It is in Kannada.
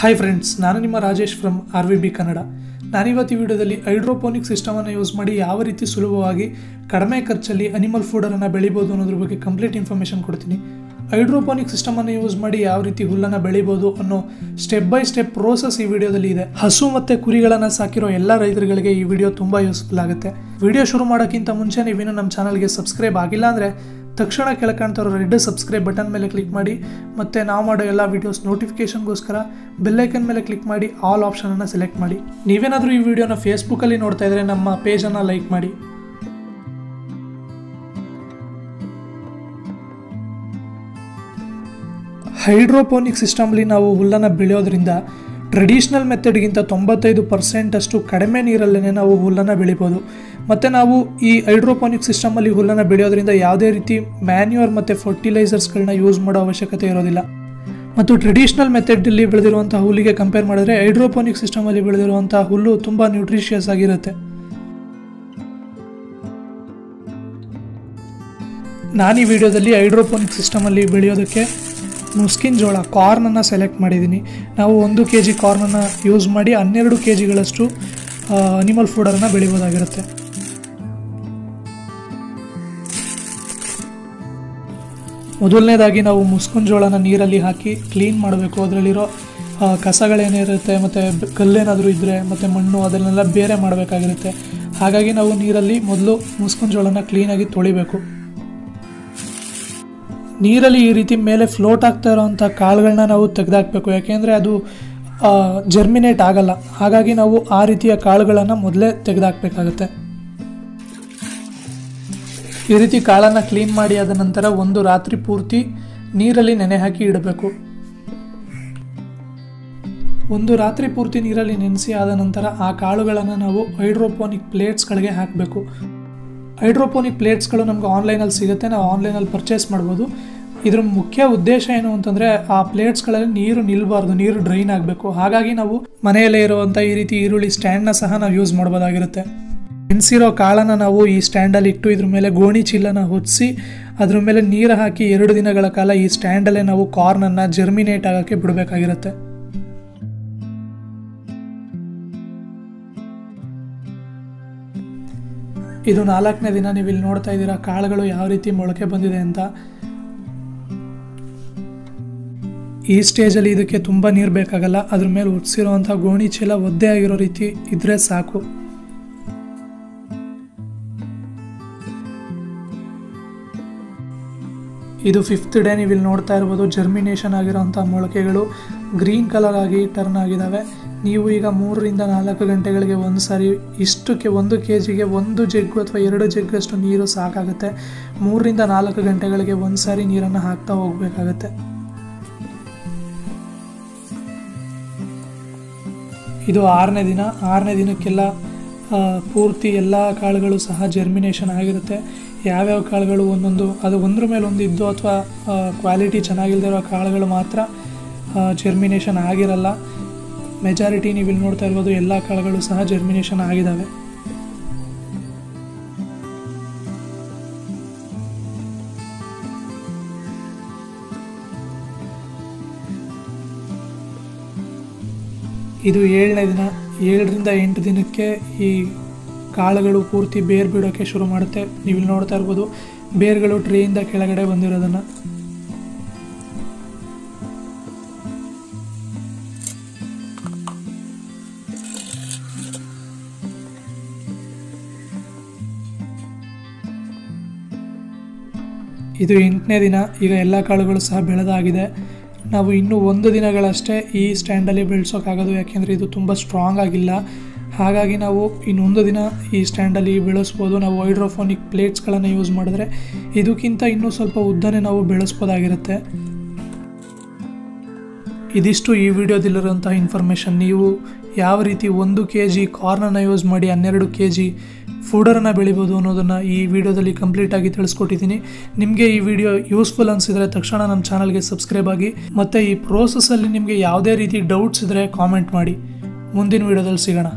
ಹಾಯ್ ಫ್ರೆಂಡ್ಸ್ ನಾನು ನಿಮ್ಮ Rajesh from R V B Kannada ನಾನಿವತ್ತು ಈ ವಿಡಿಯೋದಲ್ಲಿ ಹೈಡ್ರೋಪೋನಿಕ್ ಸಿಸ್ಟಮನ್ನು ಯೂಸ್ ಮಾಡಿ ಯಾವ ರೀತಿ ಸುಲಭವಾಗಿ ಕಡಿಮೆ ಖರ್ಚಲ್ಲಿ ಅನಿಮಲ್ ಫೂಡನ್ನು ಬೆಳಿಬೋದು ಅನ್ನೋದ್ರ ಬಗ್ಗೆ ಕಂಪ್ಲೀಟ್ ಇನ್ಫಾರ್ಮೇಷನ್ ಕೊಡ್ತೀನಿ. ಹೈಡ್ರೋಪೋನಿಕ್ ಸಿಸ್ಟಮನ್ನು ಯೂಸ್ ಮಾಡಿ ಯಾವ ರೀತಿ ಹುಲ್ಲನ್ನು ಬೆಳಿಬೋದು ಅನ್ನೋ ಸ್ಟೆಪ್ ಬೈ ಸ್ಟೆಪ್ ಪ್ರೋಸೆಸ್ ಈ ವಿಡಿಯೋದಲ್ಲಿ ಇದೆ. ಹಸು ಮತ್ತು ಕುರಿಗಳನ್ನು ಸಾಕಿರೋ ಎಲ್ಲ ರೈತರುಗಳಿಗೆ ಈ ವಿಡಿಯೋ ತುಂಬ ಯೂಸ್ಫುಲ್ ಆಗುತ್ತೆ. ವಿಡಿಯೋ ಶುರು ಮಾಡೋಕ್ಕಿಂತ ಮುಂಚೆ ನೀವೇನು ನಮ್ಮ ಚಾನಲ್ಗೆ ಸಬ್ಸ್ಕ್ರೈಬ್ ಆಗಿಲ್ಲ ಅಂದರೆ ತಕ್ಷಣ ಕೆಳಕಾಣ್ತಿರೋ ರೆಡ್ ಸಬ್ಸ್ಕ್ರೈಬ್ ಬಟನ್ ಮೇಲೆ ಕ್ಲಿಕ್ ಮಾಡಿ, ಮತ್ತು ನಾವು ಮಾಡೋ ಎಲ್ಲ ವೀಡಿಯೋಸ್ ನೋಟಿಫಿಕೇಷನ್ಗೋಸ್ಕರ ಬೆಲ್ಲೈಕನ್ ಮೇಲೆ ಕ್ಲಿಕ್ ಮಾಡಿ ಆಲ್ ಆಪ್ಷನನ್ನು ಸೆಲೆಕ್ಟ್ ಮಾಡಿ. ನೀವೇನಾದರೂ ಈ ವಿಡಿಯೋನ ಫೇಸ್ಬುಕ್ಕಲ್ಲಿ ನೋಡ್ತಾ ಇದ್ದರೆ ನಮ್ಮ ಪೇಜನ್ನು ಲೈಕ್ ಮಾಡಿ. ಹೈಡ್ರೋಪೋನಿಕ್ ಸಿಸ್ಟಮ್ಲಿ ನಾವು ಹುಲ್ಲನ್ನು ಬೆಳೆಯೋದ್ರಿಂದ ಟ್ರೆಡಿಷ್ನಲ್ ಮೆಥಡ್ಗಿಂತ ತೊಂಬತ್ತೈದು ಪರ್ಸೆಂಟಷ್ಟು ಕಡಿಮೆ ನೀರಲ್ಲೇ ನಾವು ಹುಲ್ಲನ್ನು ಬೆಳಿಬೋದು. ಮತ್ತು ನಾವು ಈ ಹೈಡ್ರೋಪೋನಿಕ್ ಸಿಸ್ಟಮಲ್ಲಿ ಹುಲ್ಲನ್ನು ಬೆಳೆಯೋದ್ರಿಂದ ಯಾವುದೇ ರೀತಿ ಮ್ಯಾನ್ಯೂರ್ ಮತ್ತು ಫರ್ಟಿಲೈಸರ್ಸ್ಗಳನ್ನ ಯೂಸ್ ಮಾಡೋ ಅವಶ್ಯಕತೆ ಇರೋದಿಲ್ಲ. ಮತ್ತು ಟ್ರೆಡಿಷ್ನಲ್ ಮೆಥಡಲ್ಲಿ ಬೆಳೆದಿರುವಂಥ ಹುಲ್ಲಿಗೆ ಕಂಪೇರ್ ಮಾಡಿದ್ರೆ ಹೈಡ್ರೋಪೋನಿಕ್ ಸಿಸ್ಟಮಲ್ಲಿ ಬೆಳೆದಿರುವಂಥ ಹುಲ್ಲು ತುಂಬ ನ್ಯೂಟ್ರಿಷಿಯಸ್ ಆಗಿರುತ್ತೆ. ನಾನು ಈ ವಿಡಿಯೋದಲ್ಲಿ ಹೈಡ್ರೋಪೋನಿಕ್ ಸಿಸ್ಟಮಲ್ಲಿ ಬೆಳೆಯೋದಕ್ಕೆ ಮುಸ್ಕಿನ್ ಜೋಳ ಕಾರ್ನನ್ನು ಸೆಲೆಕ್ಟ್ ಮಾಡಿದ್ದೀನಿ. ನಾವು ಒಂದು ಕೆ ಜಿ ಕಾರ್ನನ್ನು ಯೂಸ್ ಮಾಡಿ ಹನ್ನೆರಡು ಕೆ ಜಿಗಳಷ್ಟು ಅನಿಮಲ್ ಫುಡರನ್ನು ಬೆಳಿಬೋದಾಗಿರುತ್ತೆ. ಮೊದಲನೇದಾಗಿ ನಾವು ಮುಸ್ಕಿನ ಜೋಳನ ನೀರಲ್ಲಿ ಹಾಕಿ ಕ್ಲೀನ್ ಮಾಡಬೇಕು. ಅದರಲ್ಲಿರೋ ಕಸಗಳೇನಿರುತ್ತೆ ಮತ್ತು ಕಲ್ಲೇನಾದರೂ ಇದ್ದರೆ ಮತ್ತು ಮಣ್ಣು, ಅದನ್ನೆಲ್ಲ ಬೇರೆ ಮಾಡಬೇಕಾಗಿರುತ್ತೆ. ಹಾಗಾಗಿ ನಾವು ನೀರಲ್ಲಿ ಮೊದಲು ಮುಸ್ಕಿನ ಜೋಳನ ಕ್ಲೀನಾಗಿ ತೊಳಿಬೇಕು. ನೀರಲ್ಲಿ ಈ ರೀತಿ ಮೇಲೆ ಫ್ಲೋಟ್ ಆಗ್ತಾ ಇರೋವಂಥ ಕಾಳುಗಳನ್ನ ನಾವು ತೆಗೆದಾಕಬೇಕು. ಯಾಕೆಂದರೆ ಅದು ಜರ್ಮಿನೇಟ್ ಆಗಲ್ಲ. ಹಾಗಾಗಿ ನಾವು ಆ ರೀತಿಯ ಕಾಳುಗಳನ್ನು ಮೊದಲೇ ತೆಗೆದಾಕಬೇಕಾಗುತ್ತೆ. ಈ ರೀತಿ ಕಾಳನ್ನು ಕ್ಲೀನ್ ಮಾಡಿ ಆದ ನಂತರ ಒಂದು ರಾತ್ರಿ ಪೂರ್ತಿ ನೀರಲ್ಲಿ ನೆನೆ ಹಾಕಿ ಇಡಬೇಕು. ಒಂದು ರಾತ್ರಿ ಪೂರ್ತಿ ನೀರಲ್ಲಿ ನೆನೆಸಿ ಆದ ನಂತರ ಆ ಕಾಳುಗಳನ್ನು ನಾವು ಹೈಡ್ರೋಪೋನಿಕ್ ಪ್ಲೇಟ್ಸ್ಗಳಿಗೆ ಹಾಕಬೇಕು. ಹೈಡ್ರೋಪೋನಿಕ್ ಪ್ಲೇಟ್ಸ್ಗಳು ನಮ್ಗೆ ಆನ್ಲೈನಲ್ಲಿ ಸಿಗುತ್ತೆ. ನಾವು ಆನ್ಲೈನಲ್ಲಿ ಪರ್ಚೇಸ್ ಮಾಡ್ಬೋದು. ಇದ್ರ ಮುಖ್ಯ ಉದ್ದೇಶ ಏನು ಅಂತಂದರೆ ಆ ಪ್ಲೇಟ್ಸ್ಗಳಲ್ಲಿ ನೀರು ನಿಲ್ಬಾರ್ದು, ನೀರು ಡ್ರೈನ್ ಆಗಬೇಕು. ಹಾಗಾಗಿ ನಾವು ಮನೆಯಲ್ಲೇ ಇರುವಂಥ ಈ ರೀತಿ ಈರುಳ್ಳಿ ಸ್ಟ್ಯಾಂಡ್ನ ಸಹ ನಾವು ಯೂಸ್ ಮಾಡ್ಬೋದಾಗಿರುತ್ತೆ. ನೆನೆಸಿರೋ ಕಾಳನ್ನು ನಾವು ಈ ಸ್ಟ್ಯಾಂಡಲ್ಲಿ ಇಟ್ಟು ಇದ್ರ ಮೇಲೆ ಗೋಣಿ ಚೀಲನ ಹೊದಿಸಿ ಅದ್ರ ಮೇಲೆ ನೀರು ಹಾಕಿ ಎರಡು ದಿನಗಳ ಕಾಲ ಈ ಸ್ಟ್ಯಾಂಡಲ್ಲೇ ನಾವು ಕಾರ್ನನ್ನು ಜರ್ಮಿನೇಟ್ ಆಗೋಕ್ಕೆ ಬಿಡಬೇಕಾಗಿರುತ್ತೆ. ಇದು ನಾಲ್ಕನೇ ದಿನ ನೀವು ಇಲ್ಲಿ ನೋಡ್ತಾ ಇದ್ದೀರಾ ಕಾಳುಗಳು ಯಾವ ರೀತಿ ಮೊಳಕೆ ಬಂದಿದೆ ಅಂತ. ಈ ಸ್ಟೇಜಲ್ಲಿ ಇದಕ್ಕೆ ತುಂಬ ನೀರು ಬೇಕಾಗಲ್ಲ, ಅದ್ರ ಮೇಲೆ ಒಡ್ಸಿರೋವಂಥ ಗೋಣಿ ಚೀಲ ಒದ್ದೆ ಆಗಿರೋ ರೀತಿ ಇದ್ರೆ ಸಾಕು. ಇದು ಫಿಫ್ತ್ ಡೇ ನೀವು ಇಲ್ಲಿ ನೋಡ್ತಾ ಇರ್ಬೋದು ಜರ್ಮಿನೇಷನ್ ಆಗಿರೋಂಥ ಮೊಳಕೆಗಳು ಗ್ರೀನ್ ಕಲರ್ ಆಗಿ ಟರ್ನ್ ಆಗಿದ್ದಾವೆ ನೀವು ಈಗ ಮೂರರಿಂದ ನಾಲ್ಕು ಗಂಟೆಗಳಿಗೆ ಒಂದು ಸಾರಿ ಇಷ್ಟಕ್ಕೆ ಒಂದು ಕೆ ಜಿಗೆ ಒಂದು ಜಗ್ಗು ಅಥವಾ ಎರಡು ಜಗ್ಗಷ್ಟು ನೀರು ಸಾಕಾಗುತ್ತೆ. ಮೂರರಿಂದ ನಾಲ್ಕು ಗಂಟೆಗಳಿಗೆ ಒಂದು ಸಾರಿ ನೀರನ್ನು ಹಾಕ್ತಾ ಹೋಗಬೇಕಾಗತ್ತೆ. ಇದು ಆರನೇ ದಿನ. ಆರನೇ ದಿನಕ್ಕೆಲ್ಲ ಪೂರ್ತಿ ಎಲ್ಲ ಕಾಳುಗಳು ಸಹ ಜರ್ಮಿನೇಷನ್ ಆಗಿರುತ್ತೆ. ಯಾವ್ಯಾವ ಕಾಳುಗಳು ಒಂದೊಂದು, ಅದು ಒಂದ್ರ ಮೇಲೆ ಒಂದು ಇದ್ದು ಅಥವಾ ಕ್ವಾಲಿಟಿ ಚೆನ್ನಾಗಿಲ್ದೇ ಇರೋ ಕಾಳುಗಳು ಮಾತ್ರ ಜರ್ಮಿನೇಷನ್ ಆಗಿರಲ್ಲ. ಮೆಜಾರಿಟಿ ನೀವು ಇಲ್ಲಿ ನೋಡ್ತಾ ಇರ್ಬೋದು ಎಲ್ಲ ಕಾಳುಗಳು ಸಹ ಜರ್ಮಿನೇಷನ್ ಆಗಿದ್ದಾವೆ ಇದು ಏಳನೇ ದಿನ, ಏಳರಿಂದ ಎಂಟು ದಿನಕ್ಕೆ ಈ ಕಾಳುಗಳು ಪೂರ್ತಿ ಬೇರು ಬಿಡೋಕ್ಕೆ ಶುರು ಮಾಡುತ್ತೆ. ನೀವು ಇಲ್ಲಿ ನೋಡ್ತಾ ಇರ್ಬೋದು, ಬೇರುಗಳು ಟ್ರೇಯಿಂದ ಕೆಳಗಡೆ ಬಂದಿರೋದನ್ನು. ಇದು ಎಂಟನೇ ದಿನ, ಈಗ ಎಲ್ಲ ಕಾಳುಗಳು ಸಹ ಬೆಳೆದಾಗಿದೆ. ನಾವು ಇನ್ನೂ ಒಂದು ದಿನಗಳಷ್ಟೇ ಈ ಸ್ಟ್ಯಾಂಡಲ್ಲಿ ಬೆಳೆಸೋಕ್ಕಾಗೋದು ಯಾಕೆಂದರೆ ಇದು ತುಂಬ ಸ್ಟ್ರಾಂಗ್ ಆಗಿಲ್ಲ. ಹಾಗಾಗಿ ನಾವು ಇನ್ನೊಂದು ದಿನ ಈ ಸ್ಟ್ಯಾಂಡಲ್ಲಿ ಬೆಳೆಸ್ಬೋದು. ನಾವು ಹೈಡ್ರೋಫೋನಿಕ್ ಪ್ಲೇಟ್ಸ್ಗಳನ್ನು ಯೂಸ್ ಮಾಡಿದ್ರೆ ಇದಕ್ಕಿಂತ ಇನ್ನೂ ಸ್ವಲ್ಪ ಉದ್ದನೇ ನಾವು ಬೆಳೆಸ್ಬೋದಾಗಿರುತ್ತೆ. ಇದಿಷ್ಟು ಈ ವಿಡಿಯೋದಲ್ಲಿರುವಂತಹ ಇನ್ಫಾರ್ಮೇಷನ್ ನೀವು ಯಾವ ರೀತಿ ಒಂದು ಕೆ ಜಿ ಕಾರ್ನನ್ನು ಯೂಸ್ ಮಾಡಿ ಹನ್ನೆರಡು ಕೆ ಜಿ ಫುಡರನ್ನು ಬೆಳಿಬೋದು ಅನ್ನೋದನ್ನು ಈ ವಿಡಿಯೋದಲ್ಲಿ ಕಂಪ್ಲೀಟಾಗಿ ತಿಳಿಸ್ಕೊಟ್ಟಿದ್ದೀನಿ. ನಿಮಗೆ ಈ ವಿಡಿಯೋ ಯೂಸ್ಫುಲ್ ಅನಿಸಿದರೆ ತಕ್ಷಣ ನಮ್ಮ ಚಾನಲ್ಗೆ ಸಬ್ಸ್ಕ್ರೈಬ್ ಆಗಿ, ಮತ್ತು ಈ ಪ್ರೋಸೆಸ್ಸಲ್ಲಿ ನಿಮಗೆ ಯಾವುದೇ ರೀತಿ ಡೌಟ್ಸ್ ಇದ್ದರೆ ಕಾಮೆಂಟ್ ಮಾಡಿ. ಮುಂದಿನ ವಿಡಿಯೋದಲ್ಲಿ ಸಿಗೋಣ.